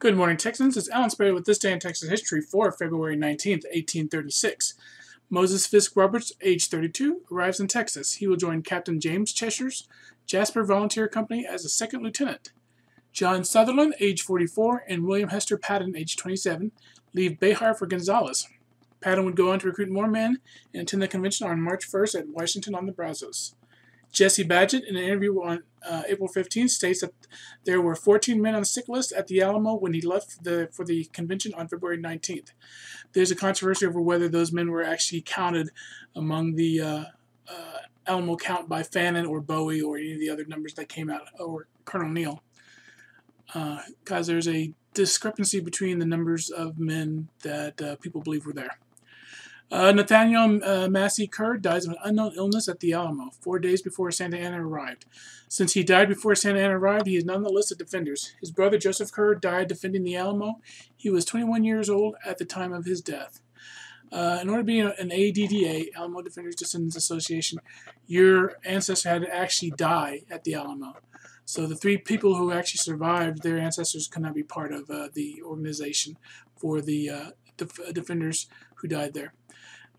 Good morning, Texans. It's Alan Zepeda with This Day in Texas History for February 19th, 1836. Moses Fisk Roberts, age 32, arrives in Texas. He will join Captain James Cheshire's Jasper Volunteer Company as a second lieutenant. John Sutherland, age 44, and William Hester Patton, age 27, leave Bexar for Gonzales. Patton would go on to recruit more men and attend the convention on March 1st at Washington on the Brazos. Jesse Badgett, in an interview on uh, April 15, states that there were 14 men on the sick list at the Alamo when he left the, for the convention on February 19th. There's a controversy over whether those men were actually counted among the uh, uh, Alamo count by Fannin or Bowie or any of the other numbers that came out, or Colonel Neill. Because uh, there's a discrepancy between the numbers of men that uh, people believe were there. Uh, Nathaniel uh, Massie Kerr dies of an unknown illness at the Alamo, four days before Santa Anna arrived. Since he died before Santa Anna arrived, he is not on the list of defenders. His brother Joseph Kerr died defending the Alamo. He was 21 years old at the time of his death. Uh, in order to be an ADDA, Alamo Defenders Descendants Association, your ancestor had to actually die at the Alamo. So the three people who actually survived, their ancestors could not be part of uh, the organization for the uh, def defenders who died there.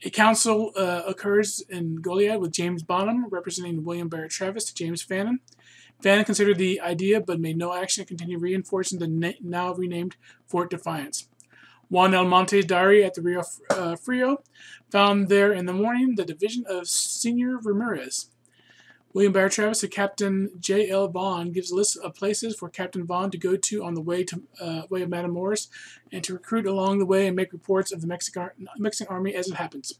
A council uh, occurs in Goliad with James Bonham representing William Barrett Travis to James Fannin. Fannin considered the idea but made no action and continued reinforcing the now renamed Fort Defiance. Juan Almonte's diary at the Rio uh, Frio found there in the morning the division of Senor Ramirez. William Barrett Travis to Captain J. L. Vaughn gives a list of places for Captain Vaughn to go to on the way to uh, way of Matamoros and to recruit along the way and make reports of the Mexican, Mexican army as it happens.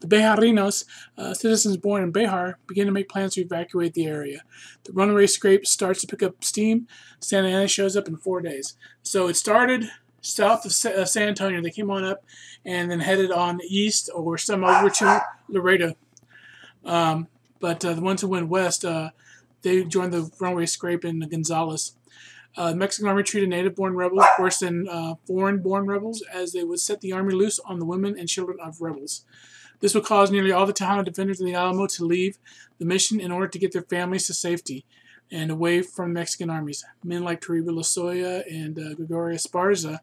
The Bexarenos, uh, citizens born in Bexar, begin to make plans to evacuate the area. The runaway scrape starts to pick up steam. Santa Anna shows up in four days. So it started south of San Antonio. They came on up and then headed on east or some over to Laredo. Um, but uh, the ones who went west, uh, they joined the runaway scrape in Gonzales. Uh, the Mexican army treated native-born rebels worse than uh, foreign-born rebels, as they would set the army loose on the women and children of rebels. This would cause nearly all the Tejano defenders of the Alamo to leave the mission in order to get their families to safety and away from Mexican armies. Men like Toribio Lozoya and uh, Gregorio Esparza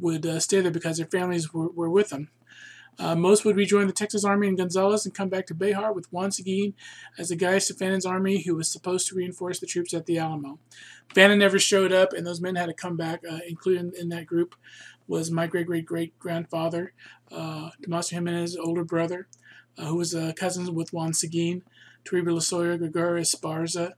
would uh, stay there because their families were, were with them. Uh, most would rejoin the Texas Army in Gonzales and come back to Bexar with Juan Seguin as the guy to Fannin's army who was supposed to reinforce the troops at the Alamo. Fannin never showed up, and those men had to come back. Uh, included in that group was my great great great grandfather, uh, Tomaso Jimenez's older brother, uh, who was a cousin with Juan Seguin, Toribio Lozoya, Gregorio Esparza,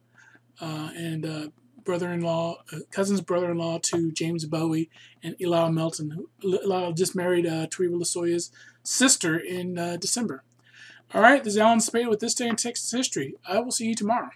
uh, and uh, brother-in-law, uh, cousin's brother-in-law to James Bowie, and Elisle Melton. Elisle just married uh, Toribio Lozoya's sister in uh, December. All right, this is Alan Zepeda with This Day in Texas History. I will see you tomorrow.